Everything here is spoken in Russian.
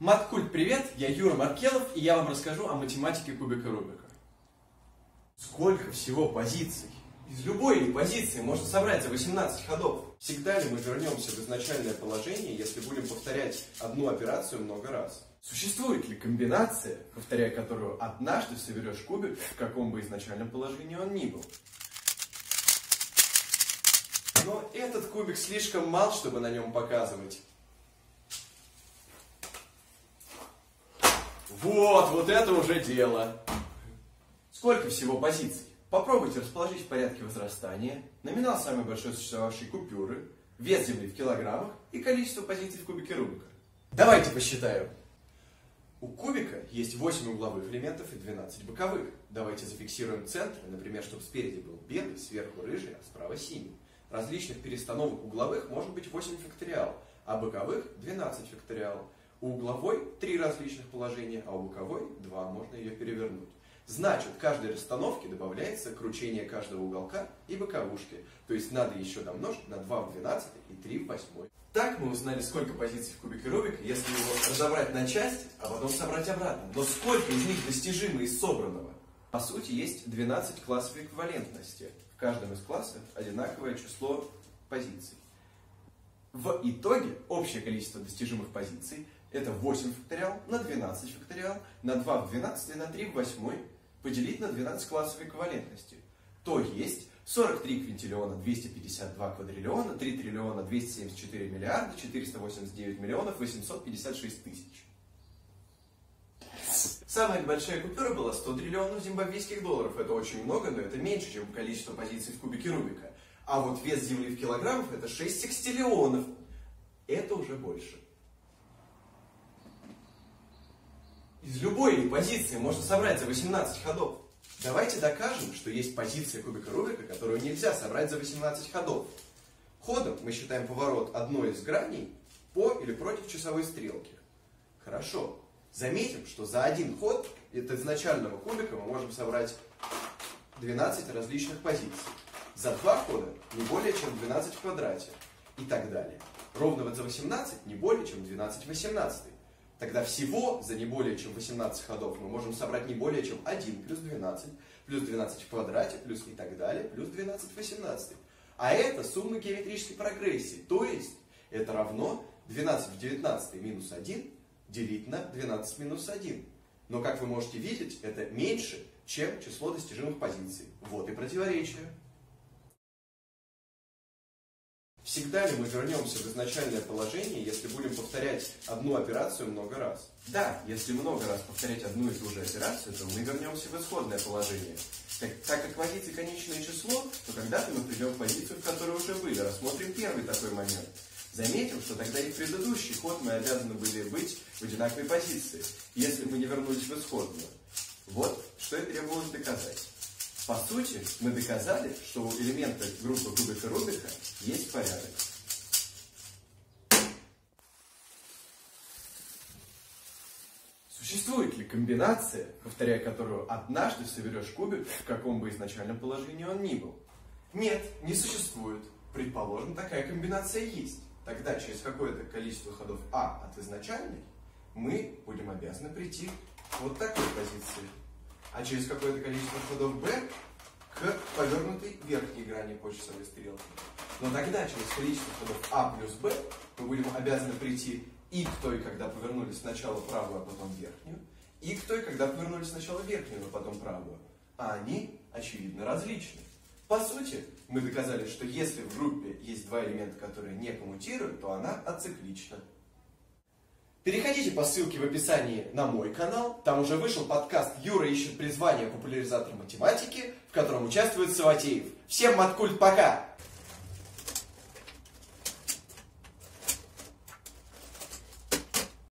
Маткульт, привет! Я Юра Маркелов, и я вам расскажу о математике кубика Рубика. Сколько всего позиций? Из любой позиции можно собрать за 18 ходов. Всегда ли мы вернемся в изначальное положение, если будем повторять одну операцию много раз? Существует ли комбинация, повторяя которую однажды соберешь кубик, в каком бы изначальном положении он ни был? Но этот кубик слишком мал, чтобы на нем показывать. Вот, вот это уже дело. Сколько всего позиций? Попробуйте расположить в порядке возрастания номинал самой большой существовавшей купюры, вес земли в килограммах и количество позиций в кубике Рубика. Давайте посчитаем. У кубика есть 8 угловых элементов и 12 боковых. Давайте зафиксируем центр, например, чтобы спереди был белый, сверху рыжий, а справа синий. Различных перестановок угловых может быть 8 факториал, а боковых 12 факториал. У угловой три различных положения, а у боковой два, можно ее перевернуть. Значит, каждой расстановке добавляется кручение каждого уголка и боковушки. То есть надо еще домножить на 2 в 12 и 3 в 8. Так мы узнали, сколько позиций в кубике Рубика, если его разобрать на части, а потом собрать обратно. Но сколько из них достижимо из собранного? По сути, есть 12 классов эквивалентности. В каждом из классов одинаковое число позиций. В итоге общее количество достижимых позиций это 8 факториал на 12 факториал на 2 в 12 на 3 в 8 поделить на 12 классов эквивалентности. То есть 43 квинтиллиона 252 квадриллиона 3 триллиона 274 миллиарда 489 миллионов 856 тысяч. Самая большая купюра была 100 триллионов зимбабвийских долларов. Это очень много, но это меньше, чем количество позиций в кубике Рубика. А вот вес Земли в килограммах это 6 секстиллионов. Это уже больше. Из любой позиции можно собрать за 18 ходов. Давайте докажем, что есть позиция кубика Рубика, которую нельзя собрать за 18 ходов. Ходом мы считаем поворот одной из граней по или против часовой стрелки. Хорошо. Заметим, что за один ход от изначального кубика мы можем собрать 12 различных позиций. За два хода не более чем 12 в квадрате и так далее. Ровно вот за 18 не более чем 12 в 18. Тогда всего за не более чем 18 ходов мы можем собрать не более чем 1 плюс 12, плюс 12 в квадрате, плюс и так далее, плюс 12 в 18. А это сумма геометрической прогрессии, то есть это равно 12 в 19 минус 1 делить на 12 минус 1. Но, как вы можете видеть, это меньше, чем число достижимых позиций. Вот и противоречие. Всегда ли мы вернемся в изначальное положение, если будем повторять одну операцию много раз? Да, если много раз повторять одну и ту же операцию, то мы вернемся в исходное положение. Так, так как позиция конечное число, то когда-то мы придем в позицию, в которой уже были. Рассмотрим первый такой момент. Заметим, что тогда и в предыдущий ход мы обязаны были быть в одинаковой позиции, если мы не вернулись в исходную. Вот что и требовалось доказать. По сути, мы доказали, что у элемента группы кубика Рубика есть порядок. Существует ли комбинация, повторяя которую однажды соберешь кубик, в каком бы изначальном положении он ни был? Нет, не существует. Предположим, такая комбинация есть. Тогда через какое-то количество ходов А от изначальной мы будем обязаны прийти к вот такой позиции. А через какое-то количество ходов B к повернутой верхней грани по часовой стрелке. Но тогда через количество ходов А плюс Б мы будем обязаны прийти и к той, когда повернули сначала правую, а потом верхнюю, и к той, когда повернули сначала верхнюю, но потом правую. А они, очевидно, различны. По сути, мы доказали, что если в группе есть два элемента, которые не коммутируют, то она ациклична. Переходите по ссылке в описании на мой канал. Там уже вышел подкаст «Юра ищет призвание популяризатор математики», в котором участвует Саватеев. Всем маткульт пока!